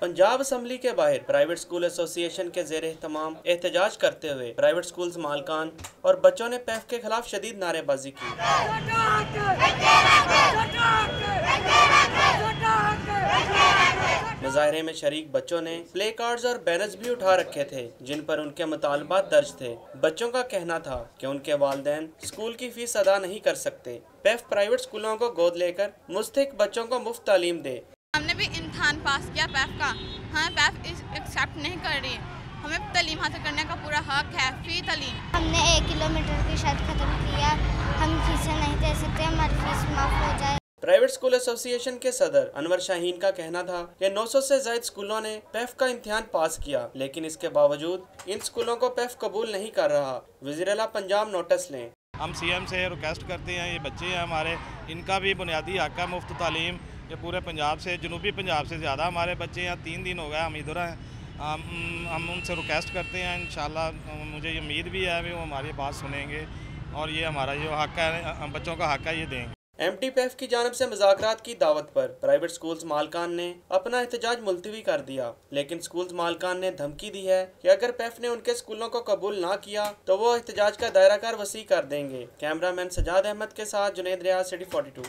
Punjab assembly کے باہر private school ایسوسی ایشن کے زیر اہتمام احتجاج کرتے ہوئے پرائیویٹ سکولز مالکان اور بچوں نے پیف کے خلاف شدید نعرے بازی کی۔ مظاہرے میں شریک بچوں نے پلے کارڈز اور بینرز بھی اٹھا رکھے تھے، جن پر ان کے مطالبات درج تھے۔ بچوں کا کہنا تھا کہ ان کے والدین سکول کی فیس ادا نہیں کر سکتے۔ پیف پرائیویٹ سکولوں کو گود لے کر مستحق بچوں کو مفت تعلیم دے۔ امتحان پاس کیا پیف کا۔ ہمیں پیف ایکسیپٹ نہیں کر رہی۔ ہمیں تعلیم حاصل کرنے کا پورا حق ہے۔ فی تعلیم۔ ہم نے ایک کلومیٹر کی شرط ختم کیا ہم فیسیں نہیں دے سکتے۔ ہماری فیس معاف ہو جائے۔ پرائیویٹ سکول ایسوسی ایشن کے صدر انور شاہین کا کہنا تھا کہ نو سو سے زائد سکولوں نے پیف کا امتحان پاس کیا لیکن اس کے باوجود ان سکولوں کو پیف قبول نہیں کر رہا۔ وزیر اعلیٰ پنجاب نوٹس لیں۔ ہم سی ایم سے ریکویسٹ کرتے ہیں یہ بچے ہیں ہمارے۔ ان کا بھی بنیادی حق ہے مفت تعلیم۔ یہ پورے پنجاب سے، جنوبی پنجاب سے زیادہ ہمارے بچے ہیں تین دن ہو گئے، ہم ادھر ہیں۔ ہم ان سے ریکویسٹ کرتے ہیں، انشاءاللہ مجھے یہ امید بھی ہے وہ ہماری بات سنیں گے اور یہ ہمارا جو حق ہے بچوں کا حق ہے یہ دیں گے۔ ایم ٹی پیف کی جانب سے مذاکرات کی دعوت پر پرائیویٹ سکولز مالکان نے اپنا احتجاج ملتوی کر دیا۔ لیکن سکولز مالکان نے دھمکی دی ہے کہ اگر پیف نے ان کے سکولوں کو قبول نہ کیا تو وہ احتجاج کا دائرہ کار وسیع کر دیں گے۔ کیمرہ مین سجاد احمد کے ساتھ Junaid Riaz city forty two